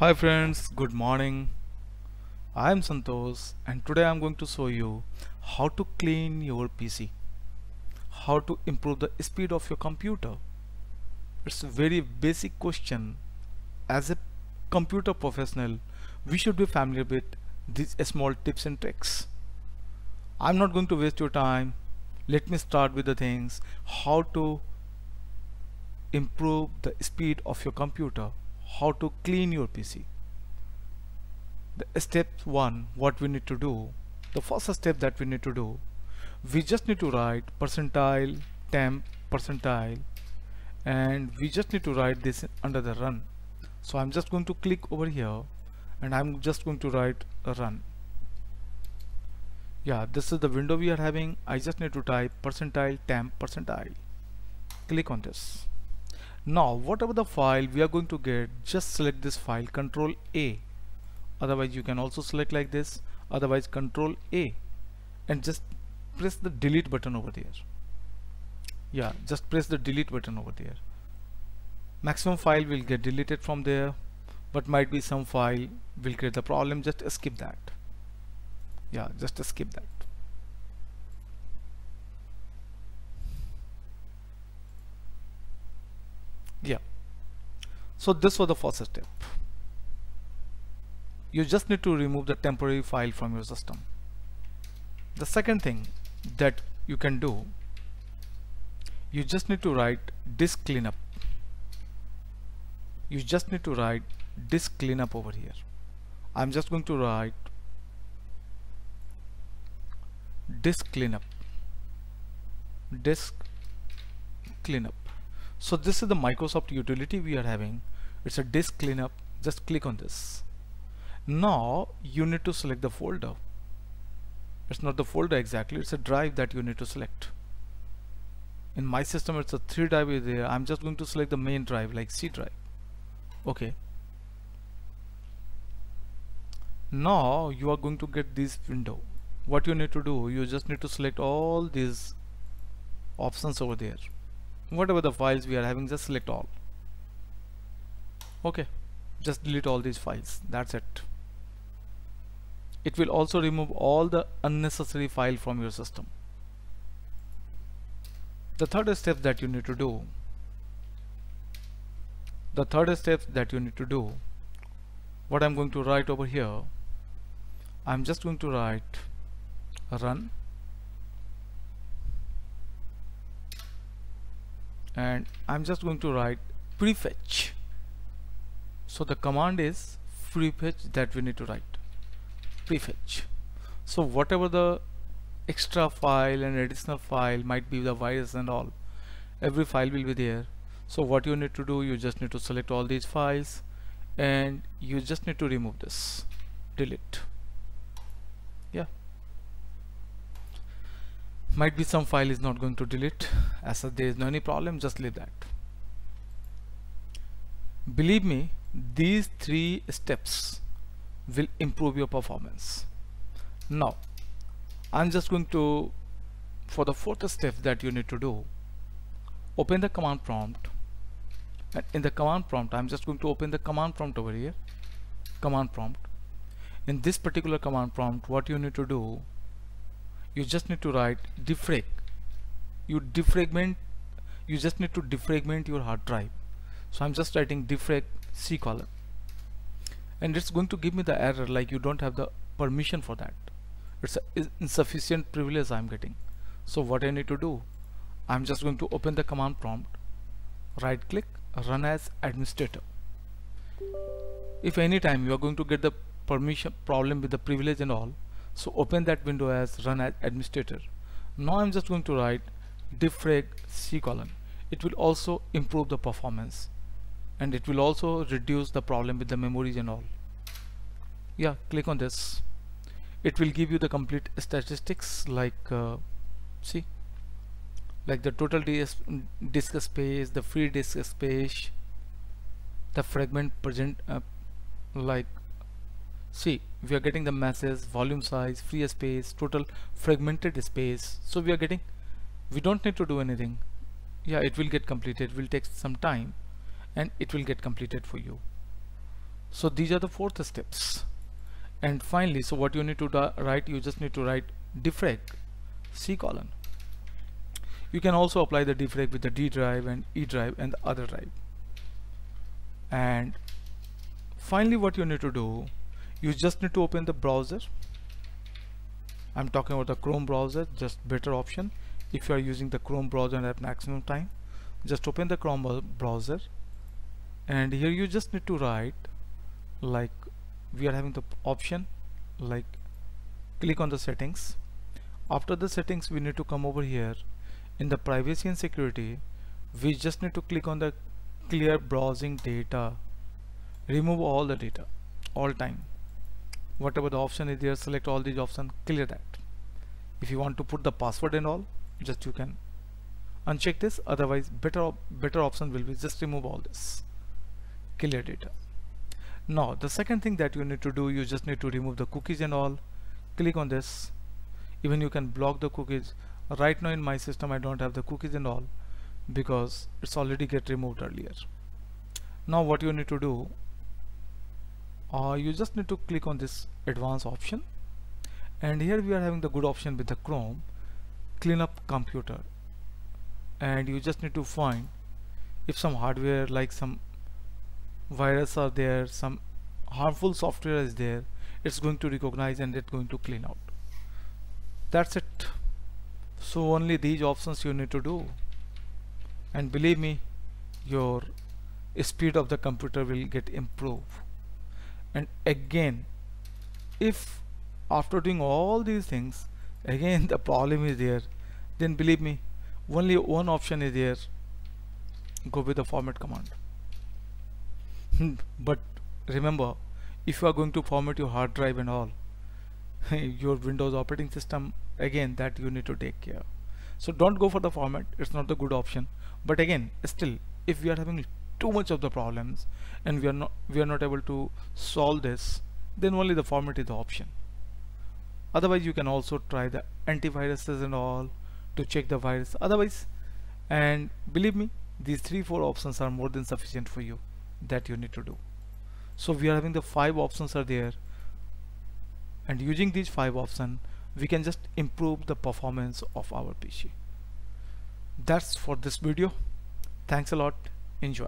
Hi friends, good morning. I am Santosh and today I am going to show you how to clean your PC. How to improve the speed of your computer. It's a very basic question. As a computer professional, we should be familiar with these small tips and tricks. I'm not going to waste your time. Let me start with the things how to improve the speed of your computer how to clean your PC the step one what we need to do the first step that we need to do we just need to write percentile temp percentile and we just need to write this under the run. So I'm just going to click over here and I'm just going to write a run. Yeah this is the window we are having. I just need to type percentile temp percentile. Click on this now whatever the file we are going to get just select this file control A. Otherwise you can also select like this. Otherwise control A. And just press the delete button over there. Yeah just press the delete button over there. Maximum file will get deleted from there but might be some file will create the problem. Just skip that. Yeah just skip that yeah. So this was the first step. You just need to remove the temporary file from your system. The second thing that you can do you just need to write disk cleanup. You just need to write disk cleanup over here. I'm just going to write disk cleanup. Disk cleanup so this is the Microsoft utility we are having. It's a disk cleanup. Just click on this. Now you need to select the folder. It's not the folder exactly. It's a drive that you need to select. In my system it's a 3 drive is there. I'm just going to select the main drive like C drive. Okay. Now you are going to get this window. What you need to do you just need to select all these options over there whatever the files we are having just select all. Okay just delete all these files. That's it. It will also remove all the unnecessary file from your system. The third step that you need to do the third step that you need to do what I'm going to write over here I'm just going to write run and I'm just going to write prefetch. So the command is prefetch that we need to write. Prefetch. So whatever the extra file and additional file might be the virus and all every file will be there. So what you need to do you just need to select all these files and you just need to remove this. Delete. Yeah might be some file is not going to delete. As there is no any problem just leave that. Believe me these three steps will improve your performance. Now I'm just going to for the fourth step that you need to do open the command prompt. And in the command prompt I'm just going to open the command prompt over here. Command prompt. In this particular command prompt what you need to do you just need to write defrag. You defragment you just need to defragment your hard drive. So I'm just writing defrag C colon and it's going to give me the error like you don't have the permission for that. It's insufficient privilege I'm getting. So what I need to do I'm just going to open the command prompt right click run as administrator. If anytime you are going to get the permission problem with the privilege and all so open that window as run as administrator. Now I'm just going to write defrag C colon it will also improve the performance and it will also reduce the problem with the memories and all. Yeah click on this. It will give you the complete statistics like uh, see like the total disk space the free disk space the fragment present uh, like see we are getting the masses, volume size free space total fragmented space. So we are getting we don't need to do anything. Yeah it will get completed. Will take some time and it will get completed for you. So these are the fourth steps. And finally so what you need to write you just need to write defrag C colon. You can also apply the defrag with the D drive and E drive and the other drive. And finally what you need to do you just need to open the browser. I'm talking about the Chrome browser just better option. If you are using the Chrome browser at maximum time just open the Chrome browser. And here you just need to write like we are having the option like click on the settings. After the settings we need to come over here. In the privacy and security we just need to click on the clear browsing data. Remove all the data all time whatever the option is there select all these options clear that. If you want to put the password and all just you can uncheck this. Otherwise better better option will be just remove all this. Clear data. Now the second thing that you need to do you just need to remove the cookies and all. Click on this. Even you can block the cookies. Right now in my system I don't have the cookies and all because it's already get removed earlier. Now what you need to do uh, you just need to click on this advanced option. And here we are having the good option with the Chrome clean up computer. And you just need to find if some hardware like some virus are there some harmful software is there it's going to recognize and it's going to clean out. That's it. So only these options you need to do. And believe me your speed of the computer will get improved and again if after doing all these things again the problem is there then believe me only one option is there. Go with the format command. But remember if you are going to format your hard drive and all your Windows operating system again that you need to take care. So don't go for the format it's not the good option. But again still if we are having too much of the problems and we are not we are not able to solve this then only the format is the option. Otherwise you can also try the antiviruses and all to check the virus. Otherwise and believe me these three four options are more than sufficient for you that you need to do. So we are having the five options are there. And using these five options we can just improve the performance of our PC that's for this video. Thanks a lot. Enjoy